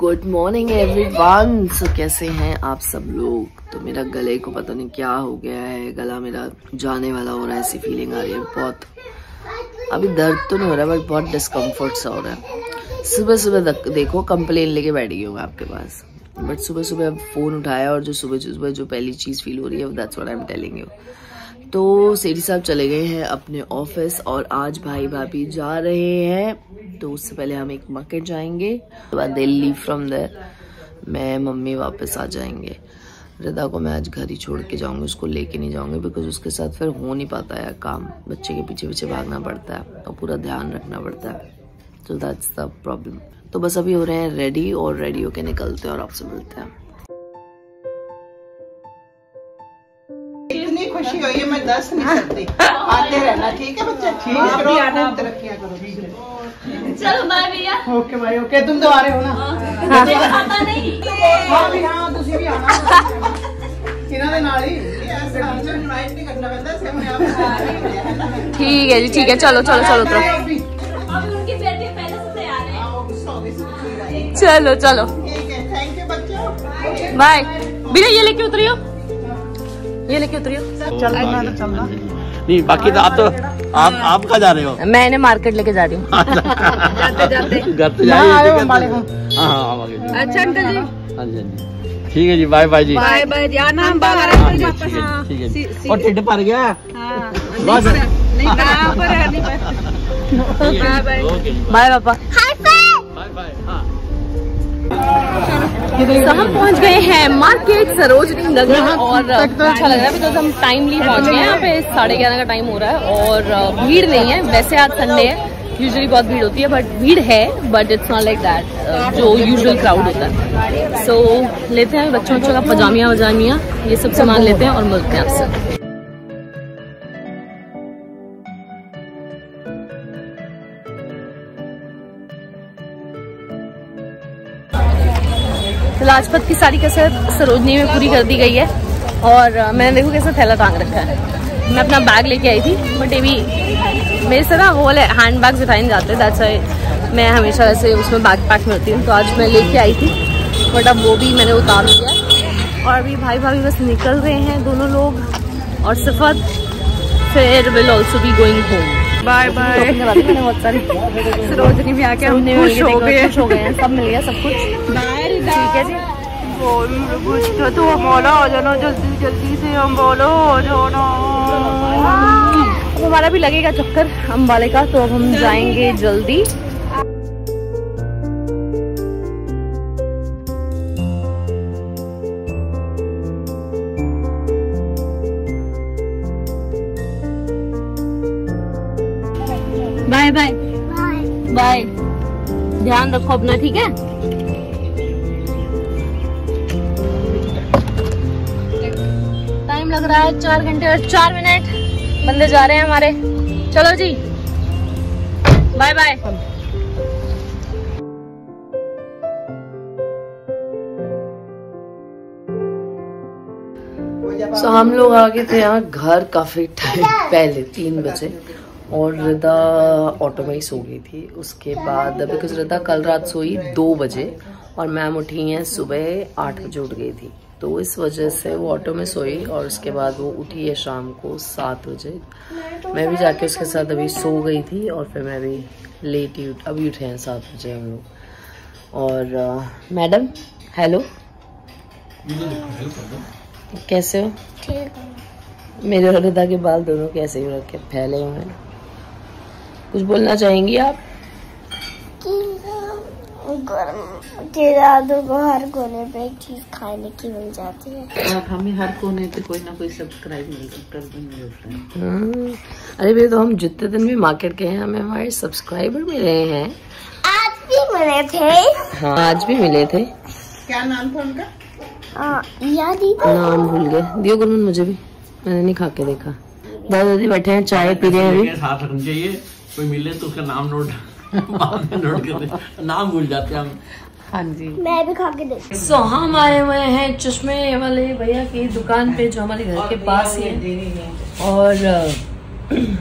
Good morning everyone so कैसे हैं आप सब लोग? तो मेरा गले को पता नहीं क्या हो गया है। गला मेरा जाने वाला हो रहा है, ऐसी फीलिंग आ रही है बहुत। अभी दर्द तो नहीं हो रहा बट बहुत डिस्कम्फर्ट सा हो रहा है। सुबह सुबह देखो कंप्लेन लेके बैठ गई हूँ आपके पास। बट सुबह सुबह फ़ोन उठाया और जो सुबह सुबह जो पहली चीज़ फील हो रही है that's what I am telling you तो सेठी साहब चले गए हैं अपने ऑफ़िस और आज भाई भाभी जा रहे हैं। तो उससे पहले हम एक मार्केट जाएँगे। दिल्ली फ्रॉम देर मैं, मम्मी वापस आ जाएँगे। रिदा को मैं आज घर ही छोड़ के जाऊँगी, उसको लेके नहीं जाऊँगी बिकॉज़ उसके साथ फिर हो नहीं पाता है काम। बच्चे के पीछे पीछे भागना पड़ता है और पूरा ध्यान रखना पड़ता है। तो दैट्स द प्रॉब्लम तो बस अभी हो रहे हैं रेडी और रेडी होके निकलते हैं और आपसे मिलते हैं। खुशी हुई है मैं दस नहीं सकती आते रहना ठीक है बच्चा ठीक है भी आना तरक्कियां करो चलो बाय भैया ओके भाई ओके तुम तो आ रहे हो ना आता नहीं ਹਾਂ ਵੀ ਹਾਂ ਤੁਸੀਂ ਵੀ ਆਣਾ ਇਹਨਾਂ ਦੇ ਨਾਲ ਹੀ ਟੀਚਰ ਇਨਵਾਈਟ ਨਹੀਂ ਕਰਨਾ ਪੈਂਦਾ ਸਿਰਫ ਆਪ ਆ ਰਹੇ ਹੈ ਨਾ ठीक है जी ठीक है चलो चलो चलो उतरो अभी उनकी बेटी पहले से तैयार है हाँ, वो गुस्सा हो गई सी चलो चलो ठीक है थैंक यू बच्चों बाय भैया ये लेके उतरियो ये लेके उतरियो। चल तो चलना। नहीं बाकी तो आप तो आप आप कहाँ जा रहे हो? मैं इन्हें मार्केट लेके जा रही हूँ। हाँ, हो हाँ। हाँ अच्छा अंकल जी। हाँ जी हाँ जी। ठीक है जी बाय बाय जी। बाय बाय जाना हम बाहर हाँ। ठीक है है। और टिड पर गया? बस। नहीं कहाँ पर है नहीं पर बाय बाय बाय पापा। बाय बाय हाँ। तो हम पहुँच गए हैं मार्केट सरोजनी नगर और अच्छा लग रहा है बिकॉज़ हम टाइमली पहुँच गए हैं। यहाँ पे साढ़े ग्यारह का टाइम हो रहा है और भीड़ नहीं है। वैसे आज संडे है यूजली बहुत भीड़ होती है बट भीड़ है but it's not like that जो यूजुअल क्राउड होता है। सो लेते हैं बच्चों बच्चों का पजामिया वजामिया ये सब सामान लेते हैं और मिलते हैं आपसे। लाजपत की सारी कसरत सरोजनी में पूरी कर दी गई है और मैंने देखो कैसे थैला टांग रखा है। मैं अपना बैग लेके आई थी बट ये भी मेरे से ना वो वाले हैंड बैग उठाए नहीं जाते दैट्स वाई मैं हमेशा ऐसे उसमें बैग पैक में होती हूँ तो आज मैं लेके आई थी बट अब वो भी मैंने उतार दिया। और अभी भाई भाभी बस निकल रहे हैं दोनों लोग और सिफत फिर will also be going home bye bye बहुत सारी। सरोजनी में आके हम खुश हो गए सब मिल गया सब कुछ। ठीक है जी। तो जाना जल्दी जल्दी से हम बोलो आ जाना। हमारा भी लगेगा चक्कर अम्बाले का तो अब हम जाएँगे जल्दी। बाय। बाय। बाय। ध्यान रखो अपना ठीक है? लग रहा है चार घंटे और चार मिनट। बंदे जा रहे हैं हमारे। चलो जी। बाय बाय so, हम लोग आ गए थे यहाँ घर काफ़ी टाइम पहले तीन बजे। और रिदा ऑटो में ही सो गई थी। उसके बाद बिकॉज़ रिदा कल रात सोई दो बजे। और मैम उठी हैं सुबह आठ बजे उठ गई थी। तो इस वजह से वो ऑटो में सोई और उसके बाद वो उठी है शाम को सात बजे। मैं भी जाके उसके साथ अभी सो गई थी और फिर मैं भी लेट ही उठ अभी उठे हैं सात बजे हम लोग। और अ, मैडम हेलो। कैसे हो? मेरे और रिदा के बाल दोनों कैसे ही रखे फैले हुए हैं। कुछ बोलना चाहेंगी आप? को हर कोने पे एक चीज़ खाने की मिल जाती है। और हमें हर कोने पे कोई ना कोई सब्सक्राइब मिल कर भी मिलता है। हम्म, अरे भैया तो हम जितने दिन भी मार्केट गए हैं हमें हमारे सब्सक्राइबर मिले हैं। आज भी मिले थे। हाँ आज भी मिले थे। क्या नाम था उनका? हाँ, याद ही नाम भूल गए। दियो गुरमन मुझे भी। मैंने नहीं खा के देखा। दादा दादी बैठे हैं चाय पी रहे हैं अभी। साथ रखनी चाहिए कोई मिले तो उसका नाम नोट बाद में नोट कर नाम भूल जाते हैं हम हाँ जी। मैं भी खा के देख सो हम आए हुए हैं चश्मे वाले भैया की दुकान पे जो हमारे घर के पास ही है। और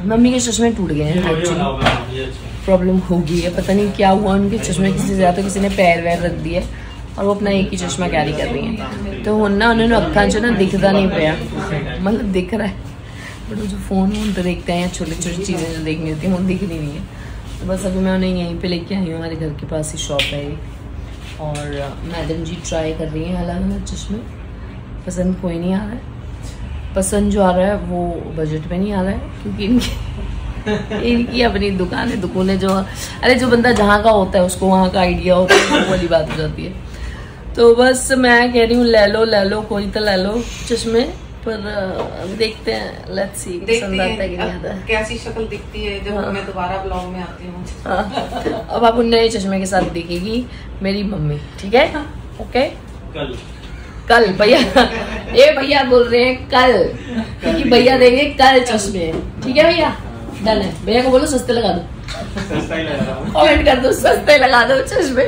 मम्मी के चश्मे टूट गए हैं एक्चुअली प्रॉब्लम हो गई है। पता नहीं क्या हुआ उनके चश्मे किसी से ज़्यादा किसी ने पैर वैर रख दिए और वो अपना एक ही चश्मा कैरी कर रही हैं। तो ਹੁਣ ना उन्होंने अखा च ना दिखता नहीं पाया। मतलब दिख रहा है। बट वो जो फ़ोन वोन पे देखते हैं या छोटी छोटी चीज़ें जो देखनी होती हैं वो दिख नहीं रही है। तो बस अभी मैं उन्हें यहीं पे लेके आई हूँ हमारे घर के पास ही शॉप है और मैडम जी ट्राई कर रही हैं अलग अलग चश्मे। पसंद कोई नहीं आ रहा है। पसंद जो आ रहा है वो बजट में नहीं आ रहा है क्योंकि इनकी इनकी अपनी दुकान है दुकानें जो अरे जो बंदा जहाँ का होता है उसको वहाँ का आइडिया होता है वो वाली बात हो जाती है। तो बस मैं कह रही हूँ ले लो ले लो कोई तो ले लो चश्मे। पर देखते हैं. लेट्स सी पसंद आता है कि नहीं आता कैसी शक्ल दिखती है जब हाँ। मैं दोबारा ब्लॉग में आती हूँ. हाँ, अब आप उन नए चश्मे के साथ दिखेगी मेरी मम्मी. ठीक है? ओके कल. कल भैया. ये भैया बोल रहे हैं कल. क्योंकि भैया देंगे कल चश्मे. ठीक है भैया? डन है. भैया को बोलो सस्ते लगा दो. कमेंट कर दो सस्ते लगा दो चश्मे.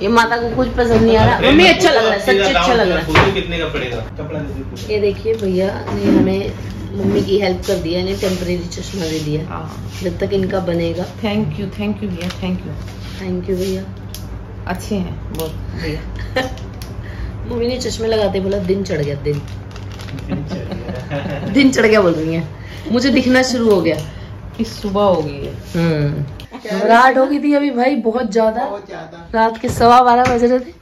ये माता को कुछ पसंद नहीं आ रहा। मम्मी अच्छा लग रहा है सच्ची अच्छा लग रहा है। कितने का पड़ेगा? ये देखिए भैया ने हमें मम्मी की हेल्प कर दिया इन्हें टेम्परेरी चश्मा दे दिया जब तक इनका बनेगा। थैंक यू थैंक यू भैया थैंक यू थैंक यू भैया। अच्छे हैं बहुत भैया मम्मी ने चश्मे लगाते बोला दिन चढ़ गया दिन। दिन चढ़ गया बोल रही है। मुझे दिखना शुरू हो गया। इस सुबह हो गई है। हम्म। घबराहट हो गई थी अभी भाई बहुत ज़्यादा। रात के सवा बारह बज रहे थे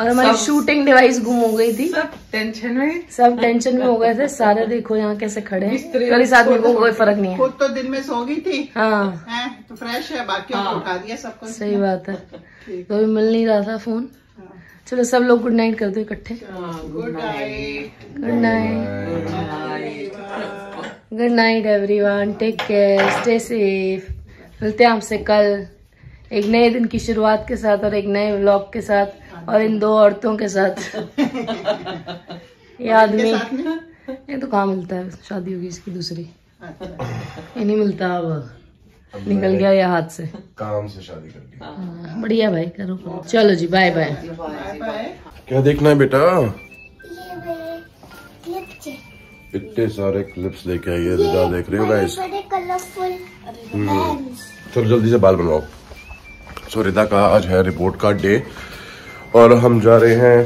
और हमारी शूटिंग डिवाइस गुम हो गई थी। सब टेंशन में? सब टेंशन में हो गए थे। सारे देखो यहाँ कैसे खड़े हैं। कल इस आदमी को कोई फ़र्क नहीं है। खुद तो दिन में सो गई थी। हाँ। हैं? तो फ्रेश है बाकी को उठा दिया सबको सही बात है। तो अभी मिल नहीं रहा था फ़ोन चलो सब लोग गुड नाइट कर दो इकट्ठे। Good night good night good night everyone take care stay safe मिलते हैं आपसे कल एक नए दिन की शुरुआत के साथ और एक नए व्लॉग के साथ और इन दो औरतों के साथ। ये आदमी ये तो कहाँ मिलता है? शादी होगी इसकी दूसरी। ये नहीं मिलता अब। निकल गया ये हाथ से। काम से शादी कर ली। हाँ, बढ़िया भाई करो। चलो जी बाय बाय क्या देखना है बेटा? इतने सारे क्लिप्स लेके आई है रिजा देख रही हो गाइस बड़े चलो जल्दी से बाल बनवाओ। सो रिदा का आज है रिपोर्ट कार्ड डे और हम जा रहे हैं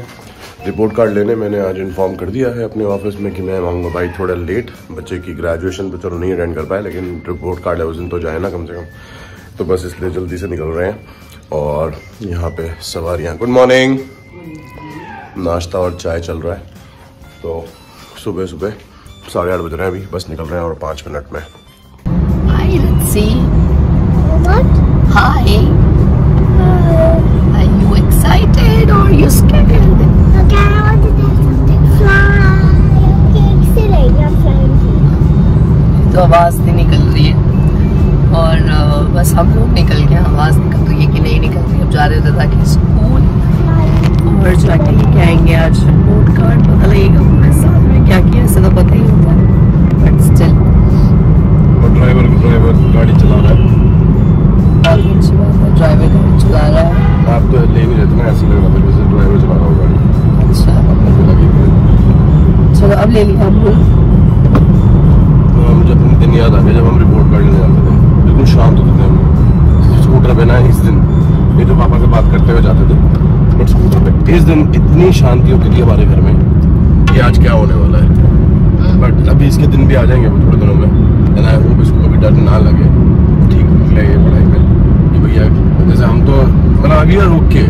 रिपोर्ट कार्ड लेने। मैंने आज इन्फॉर्म कर दिया है अपने ऑफ़िस में कि मैं आऊँगा। भाई थोड़ा लेट बच्चे की ग्रेजुएशन तो चलो नहीं अटेंड कर पाए लेकिन रिपोर्ट कार्ड है उस दिन तो जाए ना कम से कम। तो बस इसलिए जल्दी से निकल रहे हैं और यहाँ पे सवारियाँ। गुड मॉर्निंग नाश्ता और चाय चल रहा है। तो सुबह सुबह साढ़े आठ बज रहे हैं अभी बस निकल रहे हैं और पाँच मिनट में Hi, let's see. What? Hi. Are you excited or you scared? Okay, I want to do something. Fly. Okay, excellent. I'm flying. तो आवाज़ नहीं निकल रही है और बस हम लोग निकल गए आवाज़ निकल रही है कि नहीं निकल रही अब जा रहे थे ताकि स्कूल और जाके लेके आएँगे आज रिपोर्ट कार्ड पता लगेगा क्या किया ऐसे तो पता ही होता है बट स्टिल और ड्राइवर ड्राइवर गाड़ी चला रहा है। ड्राइवर गाड़ी चला रहा है। आप तो ले भी रहते ना ऐसे लग रहा था जैसे ड्राइवर चला रहा हो गाड़ी। अच्छा। अपने को लगी चलो अब ले लिया हम तो मुझे अपने दिन याद आ गया जब हम रिपोर्ट कार्ड लेने जाते थे। बिल्कुल शांत होते थे हम। स्कूटर पे ना इस दिन। ये तो पापा से बात करते हुए जाते थे। बट स्कूटर पे इस दिन इतनी शांति होती थी हमारे घर में। कि आज क्या होने वाला है। बट अभी इसके दिन भी आ जाएँगे वो थोड़े दिनों में। एंड आई होप इसको अभी डर ना लगे। ठीक लगे पढ़ाई में कि भैया जैसे हम तो मतलब अभी रुक के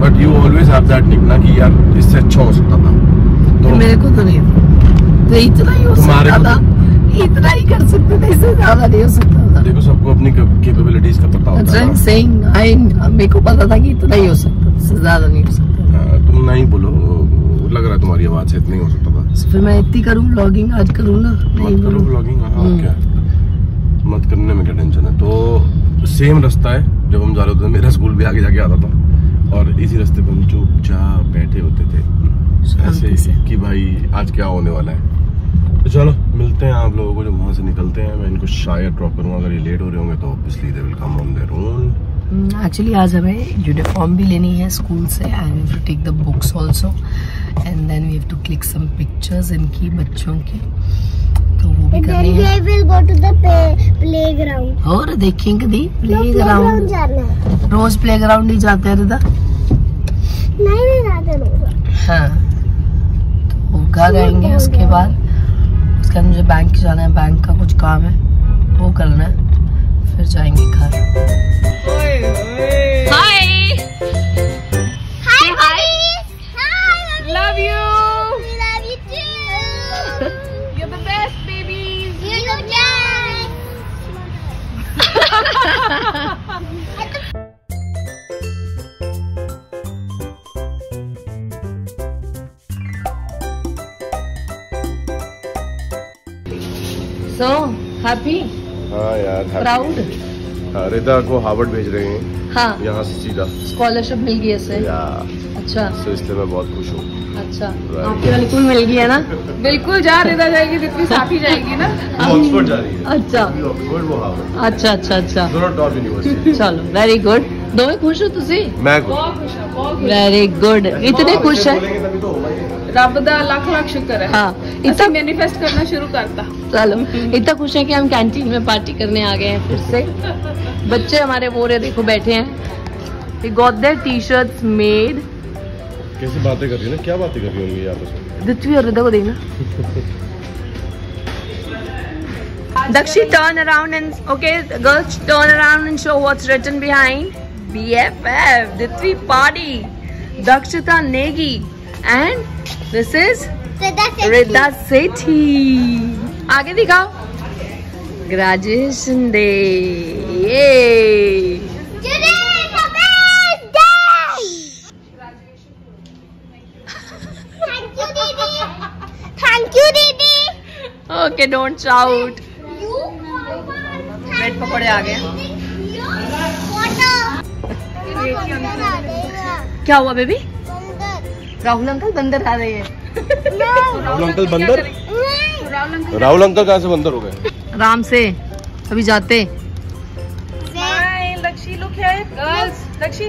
but you always have that tick ना कि यार इससे अच्छा हो सकता था। तो मेरे को तो नहीं तो इतना ही हो सकता था। इतना ही कर सकते थे इससे ज़्यादा नहीं हो सकता था। देखो सबको अपनी कैपेबिलिटीज का पता होता है saying. I मेरे को पता था कि इतना ही हो सकता इससे ज़्यादा नहीं हो सकता हाँ, तुम नहीं बोलो। लग रहा है तुम्हारी आवाज़ से इतना हो सकता था। फिर मैं इतनी करूँ ब्लॉगिंग आज करूँ ना? नहीं मत करो। बोलूँ ब्लॉगिंग हाँ हम्म। क्या? मत करने में क्या टेंशन है? तो सेम रास्ता है जब हम जा रहे होते थे मेरा स्कूल भी आगे जाके आता था। और इसी रास्ते पर हम चुपचाप बैठे होते थे। ऐसे कि भाई आज क्या होने वाला है? तो चलो मिलते हैं आप लोगों को जब वहाँ से निकलते हैं। मैं इनको शायद ड्रॉप करूँगा अगर ये लेट हो रहे होंगे तो obviously they will come on their own actually आज हमें यूनिफॉर्म भी लेनी है स्कूल से and to take the books also and then we have to click some pictures इनकी बच्चों की। तो वो भी करनी then है। We will go to the play, playground. और देखेंगे दी तो प्ले जाना है। रोज प्ले ग्राउंड ही जाते हैं रिदा नहीं नहीं जाते हाँ तो घर आएँगे उसके बाद। उसके बाद मुझे बैंक जाना है। बैंक का कुछ काम है। वो करना है। फिर जाएँगे घर। सो हैप्पी हाँ यार प्राउड हाँ, रिदा को हार्वर्ड भेज रहे हैं। हाँ. यहाँ से सीधा। स्कॉलरशिप मिल गई है अच्छा। सो इसलिए मैं बहुत खुश हूँ। अच्छा। आपकी बिल्कुल मिल गई है ना? बिल्कुल जा रिदा जाएगी जितनी साथी जाएगी ना। ऑक्सफोर्ड जा रही है। अच्छा। वो हार्वर्ड अच्छा अच्छा अच्छा। दोनों टॉप यूनिवर्सिटी चलो वेरी गुड दो खुश हो तुम मैं बहुत खुश वेरी गुड इतने खुश है? बोलेंगे तभी तो होगा ही। रब दा ਲੱਖ ਲੱਖ ਸ਼ੁਕਰ ਹੈ हाँ इतना इतना मैनिफेस्ट करना शुरू करता चलो इतना खुश है कि हम कैंटीन में पार्टी करने आ गए हैं फिर से बच्चे हमारे वो रहे देखो बैठे हैं we got their T shirts made कैसी बातें कर रही है ना क्या बातें कर रही होंगी आपस में दित्वी और रिदा को देखना Dakshi, turn around and okay, girls, turn around and show what's written behind. BFF, Ditvi Party, Dakshita Negi, So that's it. Rida Sethi. आगे दिखाओ ग्रेजुएशन डे ये डोंट शाउट You. ब्रेड पकौड़े आ गए क्या हुआ बेबी राहुल अंकल बंदर आ रहे हैं। राहुल अंकल बंदर? राहुल अंकल कहाँ से बंदर हो गए? राम से अभी जाते। Look here. Girls, Lakshi,